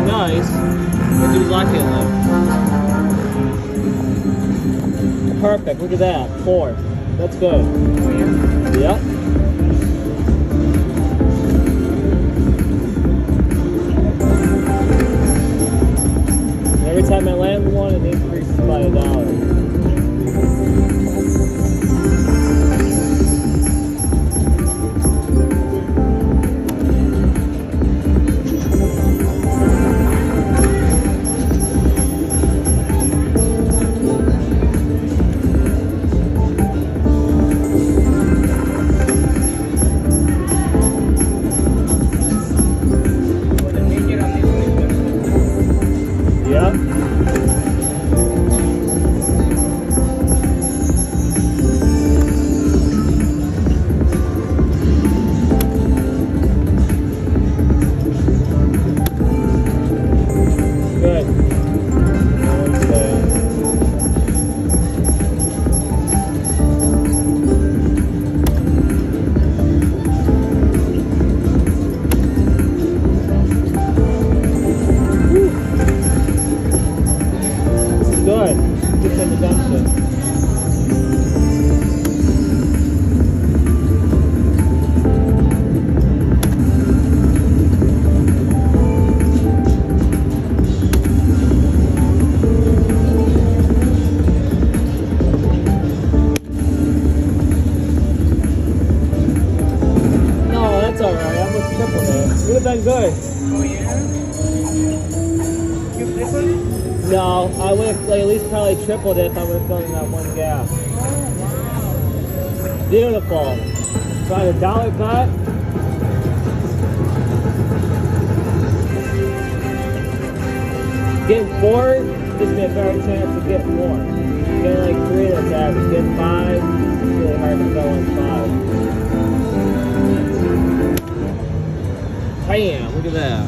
nice. Perfect. Look at that. Four. That's good. Yep. Every time I land one, it increases by a dollar. No, that's alright. I almost tripled it. Would have good. Oh yeah? No, I would have like, at least probably tripled it if I would have filled in that one gap. Beautiful. Try a dollar bet. Getting four gives me a better chance to get more. Getting like three, that's average. Getting five, it's really hard to go on five. Bam! Look at that.